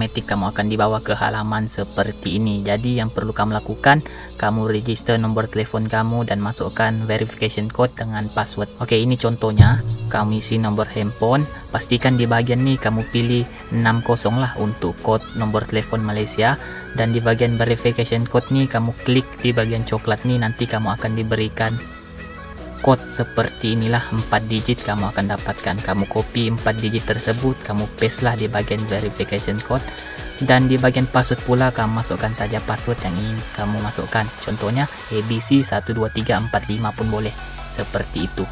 otomatis kamu akan dibawa ke halaman seperti ini. Jadi yang perlu kamu lakukan kamu register nomor telepon kamu dan masukkan verification code dengan password. Oke ini contohnya. Kamu isi nomor handphone. Pastikan di bagian ini kamu pilih 60 lah untuk code nomor telepon Malaysia. Dan di bagian verification code nih kamu klik di bagian coklat nih nanti kamu akan diberikan code seperti inilah 4 digit. Kamu akan dapatkan kamu copy 4 digit tersebut. Kamu paste lah di bagian verification code. Dan di bagian password pula kamu masukkan saja password yang ingin kamu masukkan. Contohnya abc 12345 pun boleh. Seperti itu.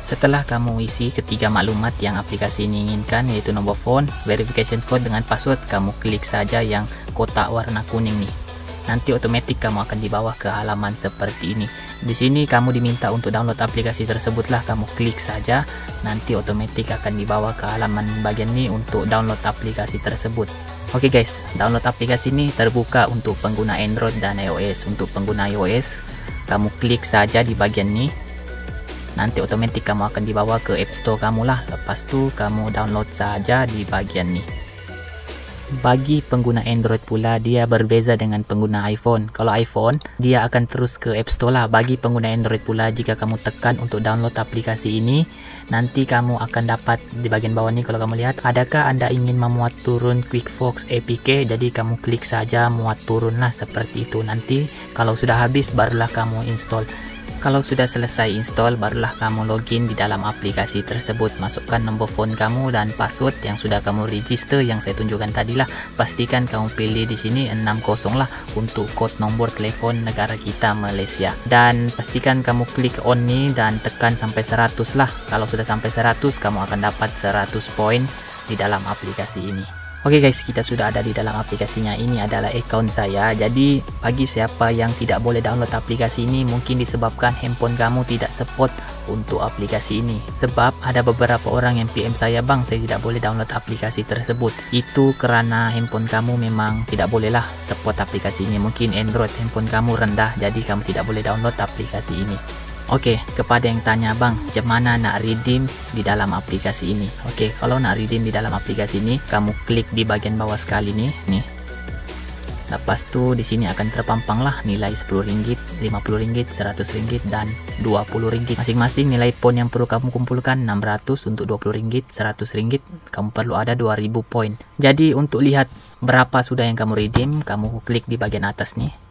Setelah kamu isi ketiga maklumat yang aplikasi ini inginkan yaitu nomor phone, verification code dengan password kamu klik saja yang kotak warna kuning nih nanti otomatis kamu akan dibawa ke halaman seperti ini di sini kamu diminta untuk download aplikasi tersebutlah kamu klik saja nanti otomatis akan dibawa ke halaman bagian ini untuk download aplikasi tersebut Oke okay guys, download aplikasi ini terbuka untuk pengguna Android dan iOS. Untuk pengguna iOS, kamu klik saja di bagian ini. Nanti otomatis kamu akan dibawa ke App Store kamu lah. Lepas tu kamu download saja di bagian ini. Bagi pengguna Android pula dia berbeza dengan pengguna iPhone. Kalau iPhone dia akan terus ke App Store lah. Bagi pengguna Android pula jika kamu tekan untuk download aplikasi ini, nanti kamu akan dapat di bagian bawah ni kalau kamu lihat, adakah anda ingin memuat turun QuickFox APK? Jadi kamu klik saja muat turun lah seperti itu. Nanti kalau sudah habis barulah kamu install. Kalau sudah selesai install, barulah kamu login di dalam aplikasi tersebut. Masukkan nombor phone kamu dan password yang sudah kamu register yang saya tunjukkan tadi lah. Pastikan kamu pilih di sini 60 lah untuk kod nomor telepon negara kita Malaysia. Dan pastikan kamu klik on ni dan tekan sampai 100 lah. Kalau sudah sampai 100, kamu akan dapat 100 poin di dalam aplikasi ini. Oke okay guys, kita sudah ada di dalam aplikasinya. Ini adalah account saya. Jadi, bagi siapa yang tidak boleh download aplikasi ini, mungkin disebabkan handphone kamu tidak support untuk aplikasi ini. Sebab ada beberapa orang yang PM saya, "Bang, saya tidak boleh download aplikasi tersebut." Itu karena handphone kamu memang tidak bolehlah support aplikasi ini. Mungkin Android handphone kamu rendah, jadi kamu tidak boleh download aplikasi ini. Oke, okay, kepada yang tanya bang, macam mana nak redeem di dalam aplikasi ini? Oke, okay, kalau nak redeem di dalam aplikasi ini, kamu klik di bagian bawah sekali nih, nih. Lepas tu di sini akan terpampang lah nilai RM10, RM50, RM100 dan RM20. Masing-masing nilai poin yang perlu kamu kumpulkan 600 untuk RM20, RM100, kamu perlu ada 2000 poin. Jadi untuk lihat berapa sudah yang kamu redeem, kamu klik di bagian atas nih.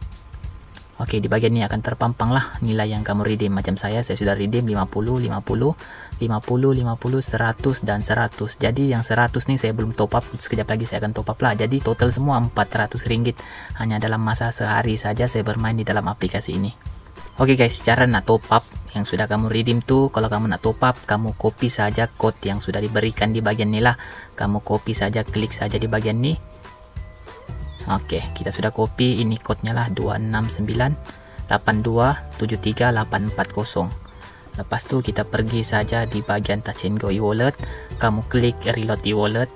Oke, di bagian ini akan terpampang lah nilai yang kamu redeem. Macam saya, saya sudah redeem 50, 50, 50, 50, 100, dan 100. Jadi yang 100 nih saya belum top up. Sekejap lagi saya akan top up lah. Jadi total semua 400 ringgit. Hanya dalam masa sehari saja saya bermain di dalam aplikasi ini. Oke guys, cara nak top up yang sudah kamu redeem tuh, kalau kamu nak top up, kamu copy saja code yang sudah diberikan di bagian ini lah. Kamu copy saja, klik saja di bagian ini Oke, kita sudah copy ini code-nya lah 26982738440. Lepas tu kita pergi saja di bagian Touch and Go e-wallet, kamu klik reload e-wallet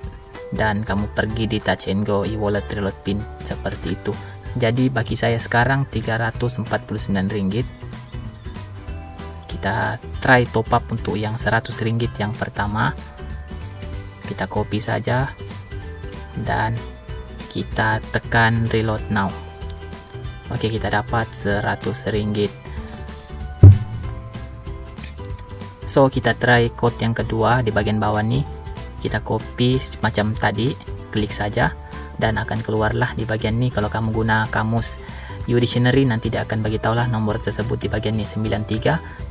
dan kamu pergi di Touch and Go e-wallet reload pin seperti itu. Jadi bagi saya sekarang 349 ringgit. Kita try top up untuk yang 100 ringgit yang pertama. Kita copy saja dan kita tekan reload now. Oke kita dapat 100 ringgit. So kita try code yang kedua di bagian bawah nih kita copy macam tadi. Klik saja dan akan keluarlah di bagian ini kalau kamu guna kamus U Dictionary nanti dia akan bagi tahulah nomor tersebut di bagian ini 9309079946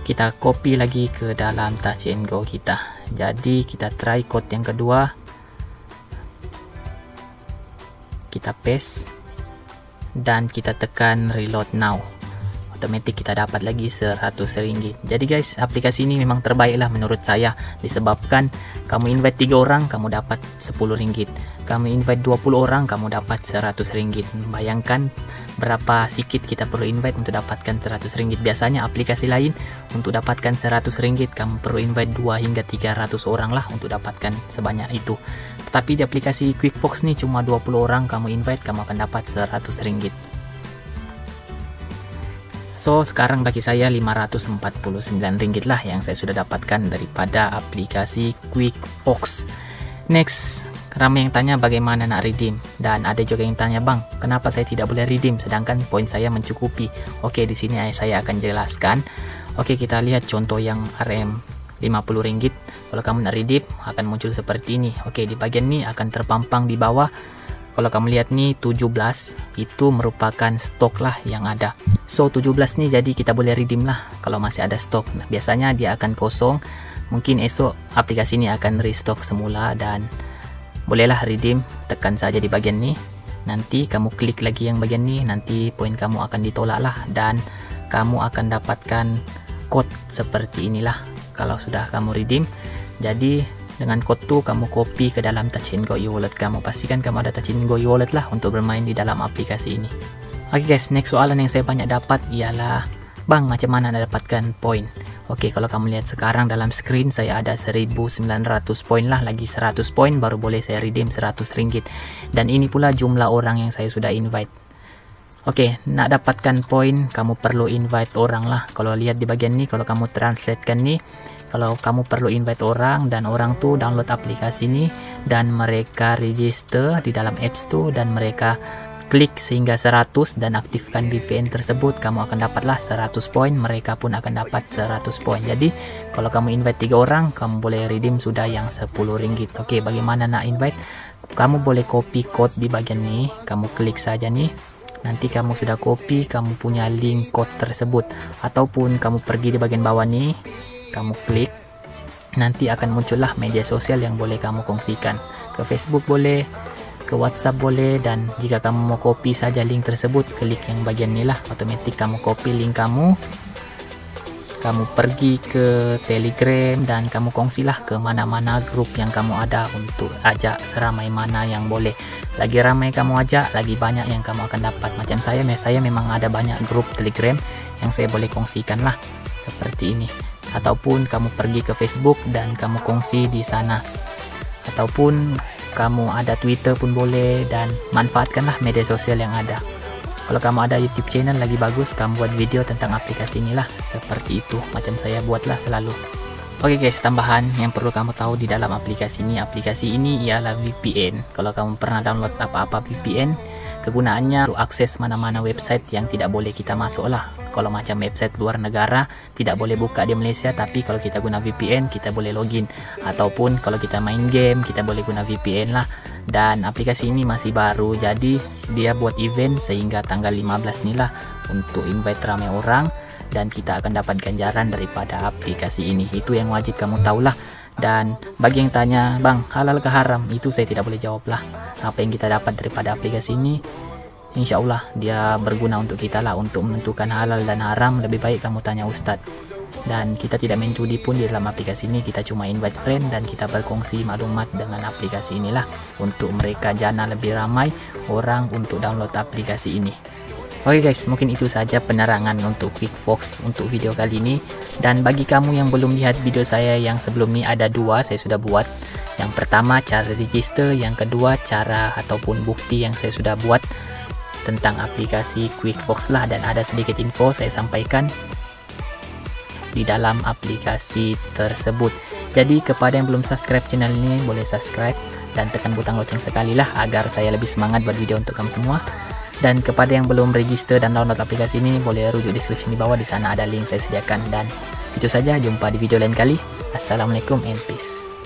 kita copy lagi ke dalam touch and go kita. Jadi kita try code yang kedua. Kita paste. Dan kita tekan reload now. Otomatis kita dapat lagi 100 ringgit. Jadi guys aplikasi ini memang terbaik lah menurut saya. Disebabkan kamu invite 3 orang kamu dapat 10 ringgit. Kamu invite 20 orang kamu dapat 100 ringgit. Bayangkan berapa sedikit kita perlu invite untuk dapatkan 100 ringgit. Biasanya aplikasi lain untuk dapatkan 100 ringgit kamu perlu invite 2 hingga 300 orang lah untuk dapatkan sebanyak itu. Tetapi di aplikasi QuickFox nih cuma 20 orang kamu invite kamu akan dapat 100 ringgit. So sekarang bagi saya 549 ringgit lah yang saya sudah dapatkan daripada aplikasi QuickFox. Next, ramai yang tanya bagaimana nak redeem dan ada juga yang tanya bang, kenapa saya tidak boleh redeem sedangkan poin saya mencukupi. Oke, di sini saya akan jelaskan. Oke, kita lihat contoh yang RM 50 ringgit. Kalau kamu nak redeem akan muncul seperti ini. Oke, di bagian ini akan terpampang di bawah kalau kamu lihat nih 17 itu merupakan stok lah yang ada so 17 nih jadi kita boleh redeem lah kalau masih ada stok biasanya dia akan kosong mungkin esok aplikasi ini akan restock semula dan bolehlah redeem tekan saja di bagian ini nanti kamu klik lagi yang bagian ini nanti poin kamu akan ditolak lah dan kamu akan dapatkan code seperti inilah kalau sudah kamu redeem jadi dengan kode tu kamu copy ke dalam Touch Go e-wallet kamu. Pastikan kamu ada Touch Go e-wallet lah untuk bermain di dalam aplikasi ini. Oke okay guys, next soalan yang saya banyak dapat ialah Bang, macam mana dapatkan poin? Oke, kalau kamu lihat sekarang dalam screen saya ada 1900 poin lah, lagi 100 poin baru boleh saya redeem 100 ringgit. Dan ini pula jumlah orang yang saya sudah invite. Oke, nak dapatkan poin kamu perlu invite orang lah. Kalau lihat di bagian ini, kalau kamu translate kan nih, kalau kamu perlu invite orang dan orang tuh download aplikasi ini dan mereka register di dalam apps tuh dan mereka klik sehingga 100 dan aktifkan VPN tersebut kamu akan dapatlah 100 poin mereka pun akan dapat 100 poin. Jadi kalau kamu invite tiga orang kamu boleh redeem sudah yang 10 ringgit. Oke bagaimana nak invite? Kamu boleh copy code di bagian ini kamu klik saja nih nanti kamu sudah copy kamu punya link code tersebut. Ataupun kamu pergi di bagian bawah nih kamu klik. Nanti akan muncullah media sosial yang boleh kamu kongsikan. Ke Facebook boleh ke WhatsApp boleh dan jika kamu mau copy saja link tersebut klik yang bagian inilah otomatis kamu copy link kamu. Kamu pergi ke Telegram dan kamu kongsilah ke mana-mana grup yang kamu ada untuk ajak seramai mana yang boleh. Lagi ramai kamu ajak, lagi banyak yang kamu akan dapat. Macam saya, saya memang ada banyak grup Telegram yang saya boleh kongsikan lah. Seperti ini. Ataupun kamu pergi ke Facebook dan kamu kongsi di sana. Ataupun kamu ada Twitter pun boleh dan manfaatkanlah media sosial yang ada. Kalau kamu ada YouTube channel lagi bagus kamu buat video tentang aplikasi inilah. Seperti itu. Macam saya buatlah selalu. Oke okay guys, tambahan yang perlu kamu tahu di dalam aplikasi ini, aplikasi ini ialah VPN. Kalau kamu pernah download apa-apa VPN, kegunaannya untuk akses mana-mana website yang tidak boleh kita masuk lah kalau macam website luar negara tidak boleh buka di Malaysia tapi kalau kita guna VPN kita boleh login. Ataupun kalau kita main game kita boleh guna VPN lah. Dan aplikasi ini masih baru jadi dia buat event sehingga tanggal 15 inilah untuk invite ramai orang dan kita akan dapat ganjaran daripada aplikasi ini. Itu yang wajib kamu tahu lah dan bagi yang tanya bang halal ke haram? Itu saya tidak boleh jawab lah. Apa yang kita dapat daripada aplikasi ini Insya Allah dia berguna untuk kita lah untuk menentukan halal dan haram. Lebih baik kamu tanya ustadz dan kita tidak main judi pun di dalam aplikasi ini. Kita cuma invite friend dan kita berkongsi maklumat dengan aplikasi inilah. Untuk mereka jana lebih ramai orang untuk download aplikasi ini. Oke okay guys, mungkin itu saja penerangan untuk Quick Fox untuk video kali ini. Dan bagi kamu yang belum lihat video saya yang sebelum ini ada dua saya sudah buat. Yang pertama cara register, yang kedua cara ataupun bukti yang saya sudah buat tentang aplikasi Quick Fox lah dan ada sedikit info saya sampaikan di dalam aplikasi tersebut. Jadi kepada yang belum subscribe channel ini boleh subscribe dan tekan butang lonceng sekali lah agar saya lebih semangat buat video untuk kamu semua. Dan kepada yang belum register dan download aplikasi ini, boleh rujuk deskripsi di bawah, di sana ada link saya sediakan. Dan itu saja, jumpa di video lain kali. Assalamualaikum and peace.